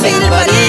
seated, buddy.